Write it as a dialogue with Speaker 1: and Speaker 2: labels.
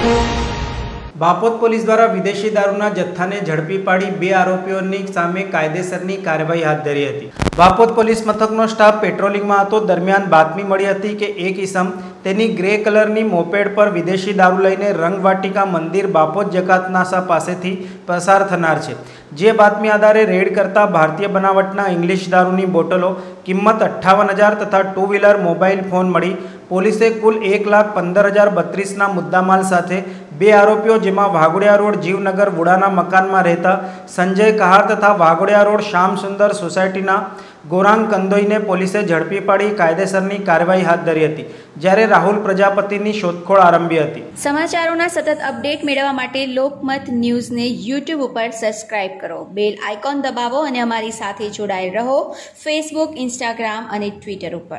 Speaker 1: Thank you. Bapod police દ્વારા વિદેશી દારૂના જથ્થાને ઝડપી પાડી બે આરોપીઓની સામે કાયદેસરની કાર્યવાહી હાથ ધરી હતી. બાપોદ પોલીસ મથકનો સ્ટાફ પેટ્રોલિંગમાં હતો. દરમિયાન બાતમી મળી હતી કે એક ઇસમ તેની ગ્રે કલરની મોપેડ પર વિદેશી દારૂ લઈને રંગવાટિકા મંદિર બાપોદ જકાતનાસા પાસેથી પસાર થનાર છે. જે બાતમી આધારે રેડ કરતા ભારતીય બનાવટના ઇંગ્લિશ દારૂની બોટલો કિંમત અઠ્ઠાવન હજાર તથા ટુ વ્હીલર મોબાઈલ ફોન મળી પોલીસે કુલ એક લાખ પંદર હજાર બત્રીસના મુદ્દામાલ સાથે બે આરોપીઓ જેમાં વાઘોડિયા રોડ, જીવનગર, વુડાના મકાનમાં રહેતા સંજય કહાર તથા વાઘોડિયા રોડ, શ્યામ સુંદર સોસાયટીના ગોરાંગ કંદોઈને પોલીસે ઝડપી પાડી કાયદેસરની કાર્યવાહી હાથ ધરી હતી, જ્યારે રાહુલ પ્રજાપતિની શોધખોળ આરંભી હતી.
Speaker 2: સમાચારોના સતત અપડેટ મેળવવા માટે લોકમત ન્યૂઝને યુટ્યુબ ઉપર સબસ્ક્રાઇબ કરો, બેલ આઇકોન દબાવો અને અમારી સાથે જોડાયેલ રહો, ફેસબુક, ઇન્સ્ટાગ્રામ અને ટ્વિટર ઉપર.